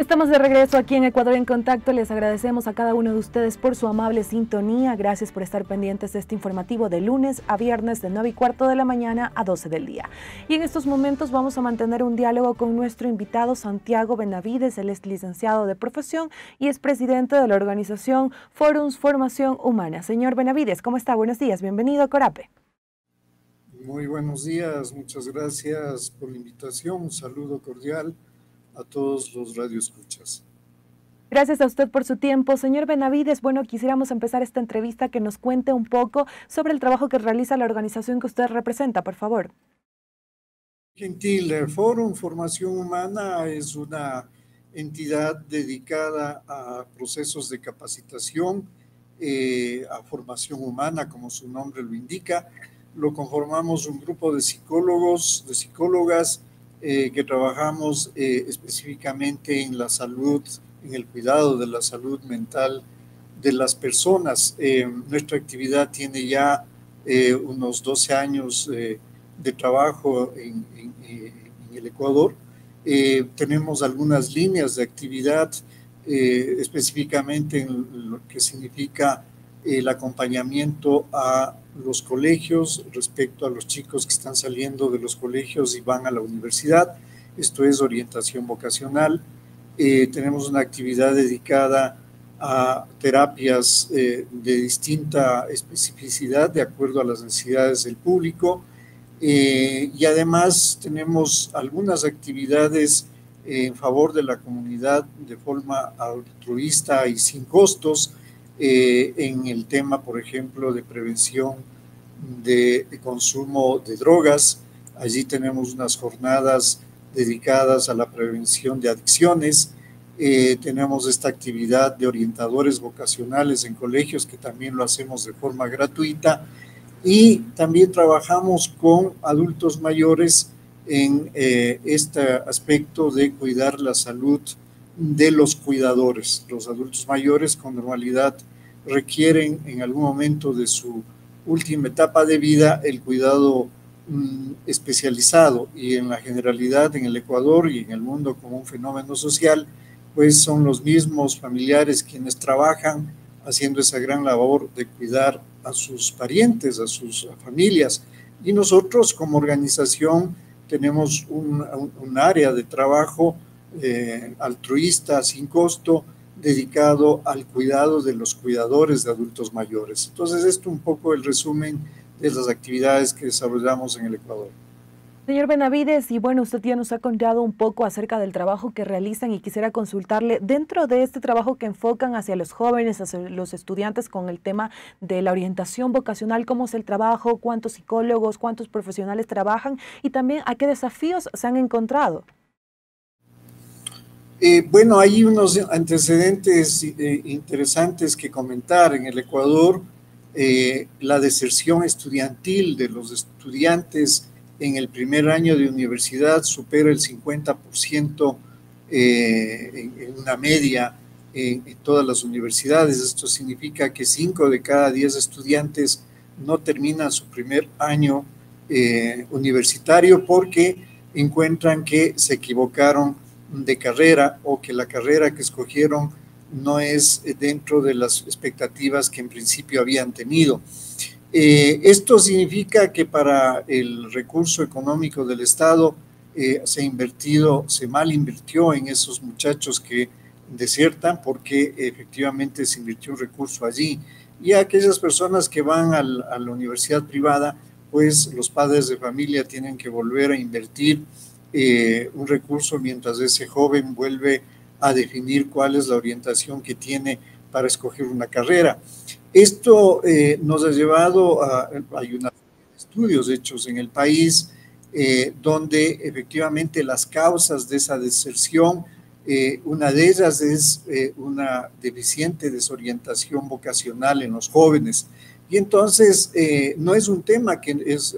Estamos de regreso aquí en Ecuador en Contacto. Les agradecemos a cada uno de ustedes por su amable sintonía. Gracias por estar pendientes de este informativo de lunes a viernes de 9 y cuarto de la mañana a 12 del día. Y en estos momentos vamos a mantener un diálogo con nuestro invitado Santiago Benavides. Él es licenciado de profesión y es presidente de la organización Forums Formación Humana. Señor Benavides, ¿cómo está? Buenos días. Bienvenido a Corape. Muy buenos días. Muchas gracias por la invitación. Un saludo cordial a todos los radioescuchas. Gracias a usted por su tiempo. Señor Benavides, bueno, quisiéramos empezar esta entrevista que nos cuente un poco sobre el trabajo que realiza la organización que usted representa, por favor. Gentil, el Foro Formación Humana es una entidad dedicada a procesos de capacitación, eh, a formación humana, como su nombre lo indica. Lo conformamos un grupo de psicólogos, de psicólogas, eh, que trabajamos eh, específicamente en la salud, en el cuidado de la salud mental de las personas. Eh, nuestra actividad tiene ya unos 12 años de trabajo en, en el Ecuador. tenemos algunas líneas de actividad específicamente en lo que significa el acompañamiento a los colegios respecto a los chicos que están saliendo de los colegios y van a la universidad. Esto es orientación vocacional. Eh, tenemos una actividad dedicada a terapias eh, de distinta especificidad de acuerdo a las necesidades del público. Eh, y además tenemos algunas actividades en favor de la comunidad de forma altruista y sin costos eh, en el tema, por ejemplo, de prevención de, consumo de drogas. Allí tenemos unas jornadas dedicadas a la prevención de adicciones. Eh, tenemos esta actividad de orientadores vocacionales en colegios que también lo hacemos de forma gratuita y también trabajamos con adultos mayores en eh, este aspecto de cuidar la salud de los cuidadores. Los adultos mayores con normalidad requieren en algún momento de su última etapa de vida el cuidado mm, especializado y en la generalidad en el Ecuador y en el mundo como un fenómeno social, pues son los mismos familiares quienes trabajan haciendo esa gran labor de cuidar a sus parientes, a sus familias. Y nosotros como organización tenemos un, área de trabajo eh, altruista, sin costo, dedicado al cuidado de los cuidadores de adultos mayores. Entonces, esto un poco el resumen de las actividades que desarrollamos en el Ecuador. Señor Benavides, y bueno, usted ya nos ha contado un poco acerca del trabajo que realizan y quisiera consultarle, dentro de este trabajo que enfocan hacia los jóvenes, hacia los estudiantes con el tema de la orientación vocacional, cómo es el trabajo, cuántos psicólogos, cuántos profesionales trabajan y también a qué desafíos se han encontrado. Eh, bueno, hay unos antecedentes eh, interesantes que comentar. En el Ecuador, eh, la deserción estudiantil de los estudiantes en el primer año de universidad supera el 50% en, una media en, todas las universidades. Esto significa que 5 de cada 10 estudiantes no terminan su primer año universitario porque encuentran que se equivocaron de carrera o que la carrera que escogieron no es dentro de las expectativas que en principio habían tenido. Eh, esto significa que para el recurso económico del Estado eh, se ha invertido, se mal invirtió en esos muchachos que desiertan porque efectivamente se invirtió un recurso allí. Y aquellas personas que van a la universidad privada, pues los padres de familia tienen que volver a invertir eh, un recurso mientras ese joven vuelve a definir cuál es la orientación que tiene para escoger una carrera. Esto eh, nos ha llevado a, hay unos estudios hechos en el país eh, donde efectivamente las causas de esa deserción, una de ellas es una deficiente desorientación vocacional en los jóvenes. Y entonces no es un tema que es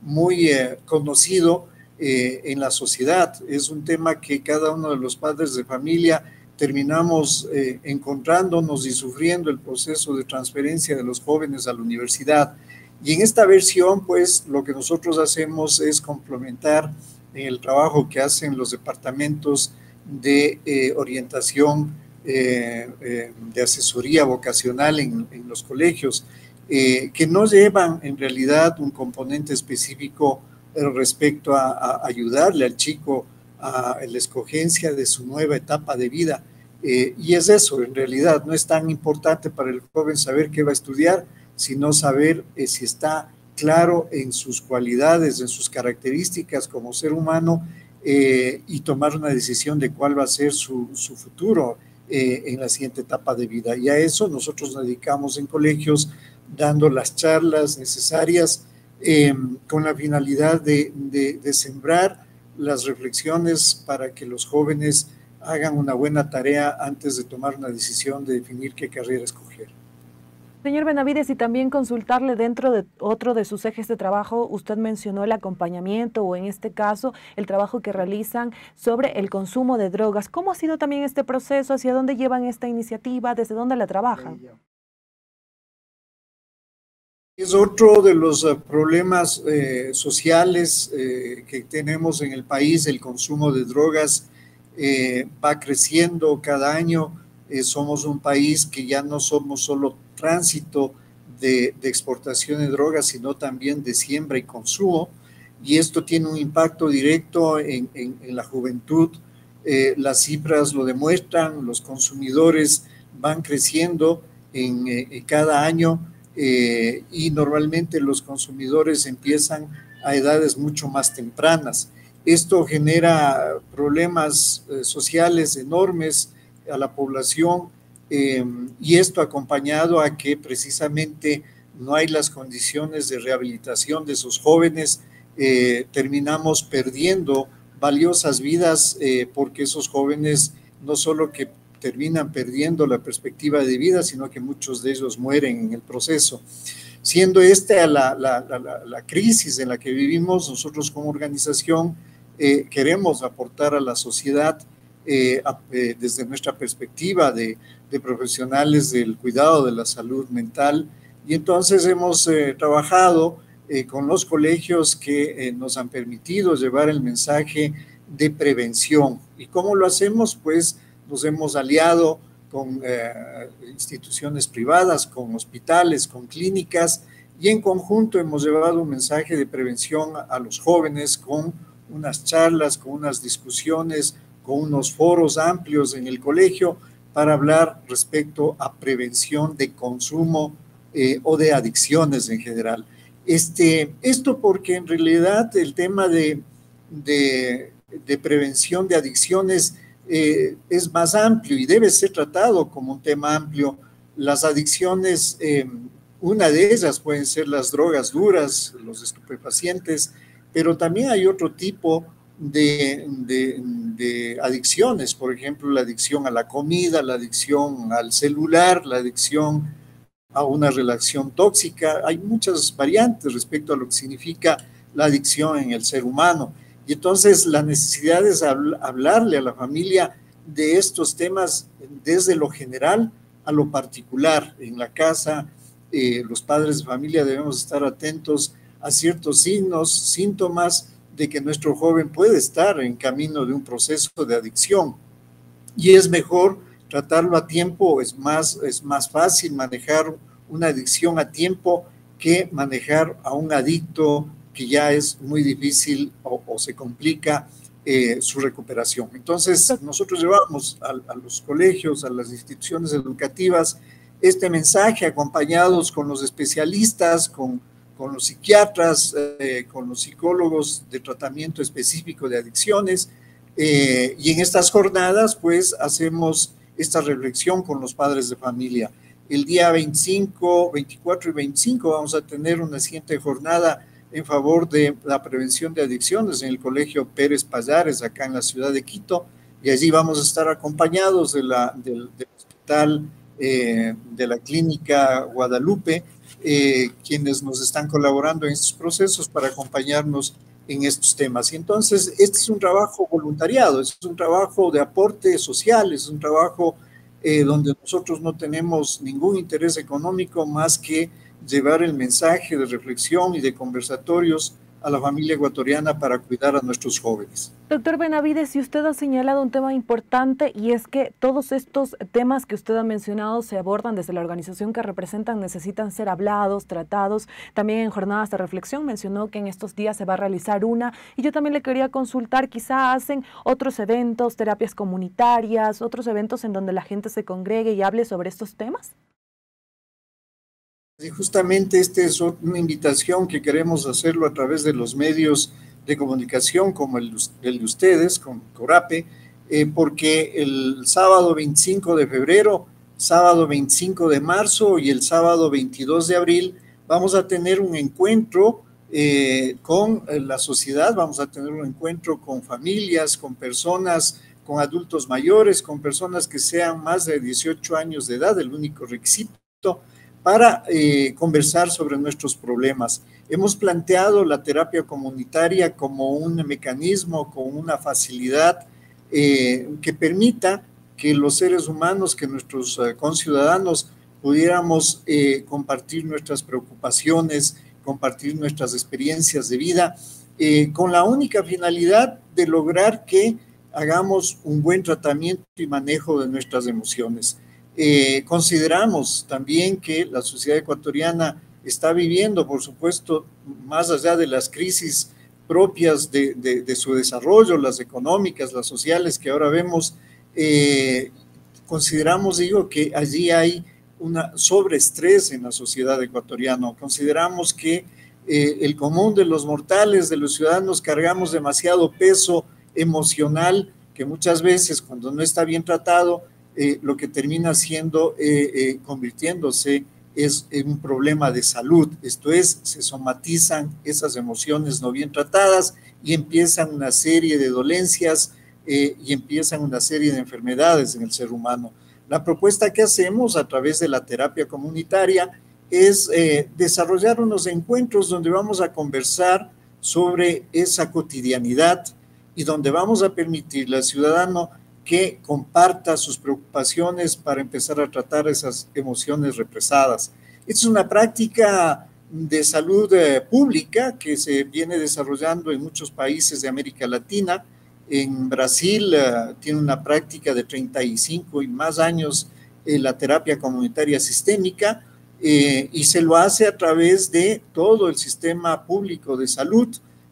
muy conocido, eh, en la sociedad. Es un tema que cada uno de los padres de familia terminamos eh, encontrándonos y sufriendo el proceso de transferencia de los jóvenes a la universidad. Y en esta versión, pues lo que nosotros hacemos es complementar el trabajo que hacen los departamentos de eh, orientación, de asesoría vocacional en, los colegios, que no llevan en realidad un componente específico respecto a, ayudarle al chico a la escogencia de su nueva etapa de vida. y es eso, en realidad, no es tan importante para el joven saber qué va a estudiar, sino saber si está claro en sus cualidades, en sus características como ser humano eh, y tomar una decisión de cuál va a ser su, futuro eh, en la siguiente etapa de vida. Y a eso nosotros nos dedicamos en colegios dando las charlas necesarias eh, con la finalidad de, de sembrar las reflexiones para que los jóvenes hagan una buena tarea antes de tomar una decisión de definir qué carrera escoger. Señor Benavides, y también consultarle dentro de otro de sus ejes de trabajo, usted mencionó el acompañamiento o en este caso el trabajo que realizan sobre el consumo de drogas. ¿Cómo ha sido también este proceso? ¿Hacia dónde llevan esta iniciativa? ¿Desde dónde la trabajan? Es otro de los eh, problemas eh, sociales eh, que tenemos en el país, el consumo de drogas va creciendo cada año. somos un país que ya no somos solo tránsito de, exportación de drogas, sino también de siembra y consumo. Y esto tiene un impacto directo en, la juventud. Las cifras lo demuestran, los consumidores van creciendo en, cada año eh, y normalmente los consumidores empiezan a edades mucho más tempranas. Esto genera problemas sociales enormes a la población Em, y esto acompañado a que precisamente no hay las condiciones de rehabilitación de esos jóvenes, eh, terminamos perdiendo valiosas vidas eh, porque esos jóvenes no solo que terminan perdiendo la perspectiva de vida, sino que muchos de ellos mueren en el proceso. Siendo esta la, la, crisis en la que vivimos, nosotros como organización eh, queremos aportar a la sociedad desde nuestra perspectiva de de profesionales del cuidado de la salud mental y entonces hemos eh, trabajado eh, con los colegios que eh, nos han permitido llevar el mensaje de prevención. ¿Y cómo lo hacemos? Pues nos hemos aliado con instituciones privadas, con hospitales, con clínicas y en conjunto hemos llevado un mensaje de prevención a los jóvenes con unas charlas, con unas discusiones, con unos foros amplios en el colegio para hablar respecto a prevención de consumo eh, o de adicciones en general. Este, esto porque en realidad el tema de, de, prevención de adicciones eh, es más amplio y debe ser tratado como un tema amplio. Las adicciones, eh, una de ellas pueden ser las drogas duras, los estupefacientes, pero también hay otro tipo de, adicciones, por ejemplo, la adicción a la comida, la adicción al celular, la adicción a una relación tóxica. Hay muchas variantes respecto a lo que significa la adicción en el ser humano. Y entonces la necesidad es hablarle a la familia de estos temas desde lo general a lo particular. En la casa, eh, los padres de familia debemos estar atentos a ciertos signos, síntomas, de que nuestro joven puede estar en camino de un proceso de adicción y es mejor tratarlo a tiempo, es más, es más fácil manejar una adicción a tiempo que manejar a un adicto que ya es muy difícil o, se complica eh, su recuperación. Entonces, nosotros llevamos a, a, los colegios, a las instituciones educativas, este mensaje acompañados con los especialistas, con con los psiquiatras, eh, con los psicólogos de tratamiento específico de adicciones. Eh, y en estas jornadas, pues, hacemos esta reflexión con los padres de familia. El día 25, 24 y 25 vamos a tener una siguiente jornada en favor de la prevención de adicciones en el Colegio Pérez Payares, acá en la ciudad de Quito. Y allí vamos a estar acompañados de la, del, hospital eh, de la clínica Guadalupe eh, quienes nos están colaborando en estos procesos para acompañarnos en estos temas. Y entonces, este es un trabajo voluntariado, es un trabajo de aporte social, es un trabajo eh, donde nosotros no tenemos ningún interés económico más que llevar el mensaje de reflexión y de conversatorios a la familia ecuatoriana para cuidar a nuestros jóvenes. Doctor Benavides, si usted ha señalado un tema importante y es que todos estos temas que usted ha mencionado se abordan desde la organización que representan, necesitan ser hablados, tratados. También en jornadas de reflexión mencionó que en estos días se va a realizar una y yo también le quería consultar, quizá hacen otros eventos, terapias comunitarias, otros eventos en donde la gente se congregue y hable sobre estos temas. Y justamente esta es una invitación que queremos hacerlo a través de los medios de comunicación como el, de ustedes, con Corape, eh, porque el sábado 25 de febrero, sábado 25 de marzo y el sábado 22 de abril vamos a tener un encuentro eh, con eh, la sociedad, vamos a tener un encuentro con familias, con personas, con adultos mayores, con personas que sean más de 18 años de edad, el único requisito para eh, conversar sobre nuestros problemas. Hemos planteado la terapia comunitaria como un mecanismo, con una facilidad eh, que permita que los seres humanos, que nuestros eh, conciudadanos pudiéramos compartir nuestras preocupaciones, compartir nuestras experiencias de vida, con la única finalidad de lograr que hagamos un buen tratamiento y manejo de nuestras emociones. Eh, consideramos también que la sociedad ecuatoriana está viviendo, por supuesto, más allá de las crisis propias de, su desarrollo, las económicas, las sociales que ahora vemos, eh, consideramos, digo, que allí hay una sobreestrés en la sociedad ecuatoriana. Consideramos que eh, el común de los mortales, de los ciudadanos, cargamos demasiado peso emocional que muchas veces cuando no está bien tratado eh, lo que termina siendo, eh, eh, convirtiéndose es un problema de salud. Esto es, se somatizan esas emociones no bien tratadas y empiezan una serie de dolencias y empiezan una serie de enfermedades en el ser humano. La propuesta que hacemos a través de la terapia comunitaria es desarrollar unos encuentros donde vamos a conversar sobre esa cotidianidad y donde vamos a permitirle al ciudadano que comparta sus preocupaciones para empezar a tratar esas emociones represadas. Es una práctica de salud eh, pública que se viene desarrollando en muchos países de América Latina. En Brasil eh, tiene una práctica de 35 y más años en la terapia comunitaria sistémica eh, y se lo hace a través de todo el sistema público de salud.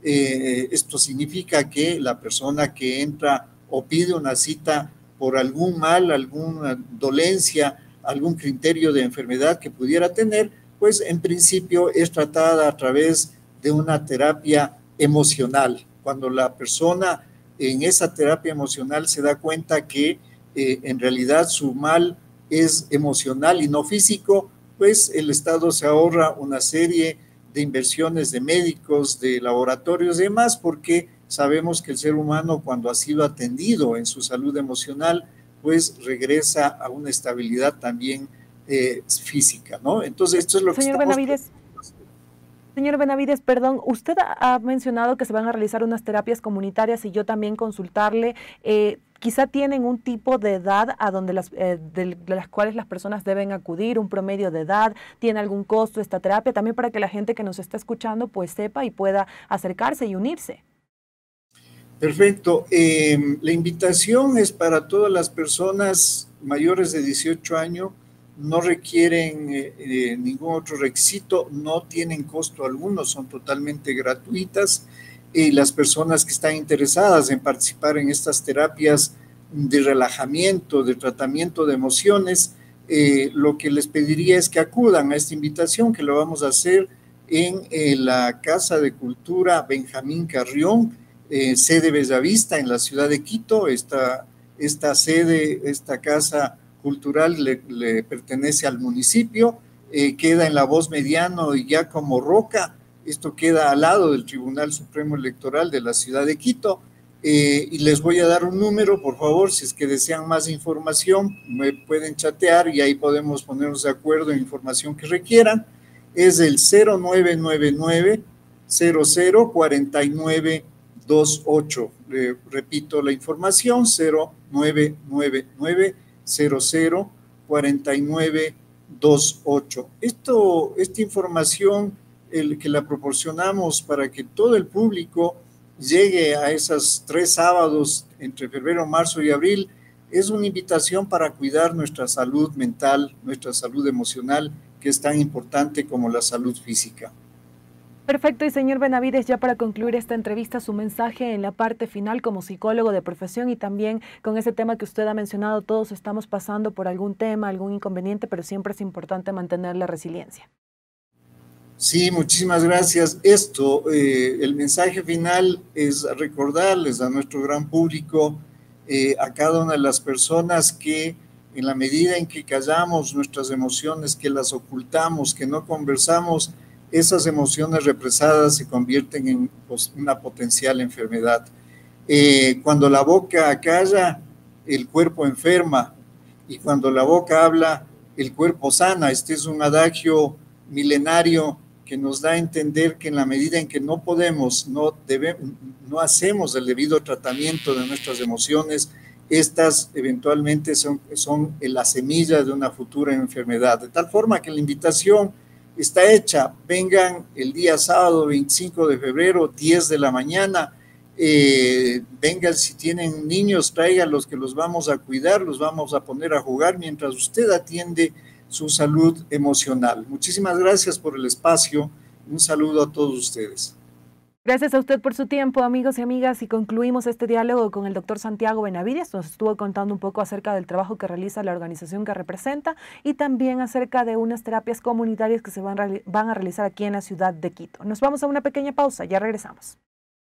esto significa que la persona que entra o pide una cita por algún mal, alguna dolencia, algún criterio de enfermedad que pudiera tener, pues en principio es tratada a través de una terapia emocional. Cuando la persona en esa terapia emocional se da cuenta que eh, en realidad su mal es emocional y no físico, pues el Estado se ahorra una serie de inversiones de médicos, de laboratorios y demás, porque sabemos que el ser humano cuando ha sido atendido en su salud emocional, pues regresa a una estabilidad también eh, física, ¿no? Entonces, esto es lo Señor que estamos... Benavides. Señor Benavides, perdón, usted ha mencionado que se van a realizar unas terapias comunitarias y yo también consultarle. Eh, quizá tienen un tipo de edad a donde las, eh, de, las cuales las personas deben acudir, un promedio de edad, tiene algún costo esta terapia, también para que la gente que nos está escuchando pues sepa y pueda acercarse y unirse. Perfecto. Em, la invitación es para todas las personas mayores de 18 años, no requieren eh, eh, ningún otro requisito, no tienen costo alguno, son totalmente gratuitas. Y las personas que están interesadas en participar en estas terapias de relajamiento, de tratamiento de emociones, eh, lo que les pediría es que acudan a esta invitación que lo vamos a hacer en la Casa de Cultura Benjamín Carrión eh, sede Bellavista en la ciudad de Quito. Esta, esta sede, esta casa cultural le, pertenece al municipio, eh, queda en la voz mediano y ya como roca. Esto queda al lado del Tribunal Supremo Electoral de la ciudad de Quito. Eh, y les voy a dar un número, por favor, si es que desean más información, me pueden chatear y ahí podemos ponernos de acuerdo en información que requieran. Es el 0999 0049 28. repito la información, 0999 00 49 28. Esto, esta información el que la proporcionamos para que todo el público llegue a esos tres sábados entre febrero, marzo y abril, es una invitación para cuidar nuestra salud mental, nuestra salud emocional, que es tan importante como la salud física. Perfecto, y señor Benavides, ya para concluir esta entrevista, su mensaje en la parte final como psicólogo de profesión y también con ese tema que usted ha mencionado, todos estamos pasando por algún tema, algún inconveniente, pero siempre es importante mantener la resiliencia. Sí, muchísimas gracias. Esto, eh, el mensaje final es recordarles a nuestro gran público, eh, a cada una de las personas que en la medida en que callamos nuestras emociones, que las ocultamos, que no conversamos, esas emociones represadas se convierten en una potencial enfermedad. Eh, cuando la boca calla, el cuerpo enferma, y cuando la boca habla, el cuerpo sana. Este es un adagio milenario que nos da a entender que en la medida en que no podemos, no, debemos, no hacemos el debido tratamiento de nuestras emociones, estas eventualmente son, son la semilla de una futura enfermedad. De tal forma que la invitación está hecha. Vengan el día sábado 25 de febrero, 10 de la mañana. Eh, vengan si tienen niños, traigan los que los vamos a cuidar, los vamos a poner a jugar mientras usted atiende su salud emocional. Muchísimas gracias por el espacio. Un saludo a todos ustedes. Gracias a usted por su tiempo, amigos y amigas, y concluimos este diálogo con el doctor Santiago Benavides. Nos estuvo contando un poco acerca del trabajo que realiza la organización que representa y también acerca de unas terapias comunitarias que se van, van a realizar aquí en la ciudad de Quito. Nos vamos a una pequeña pausa, ya regresamos.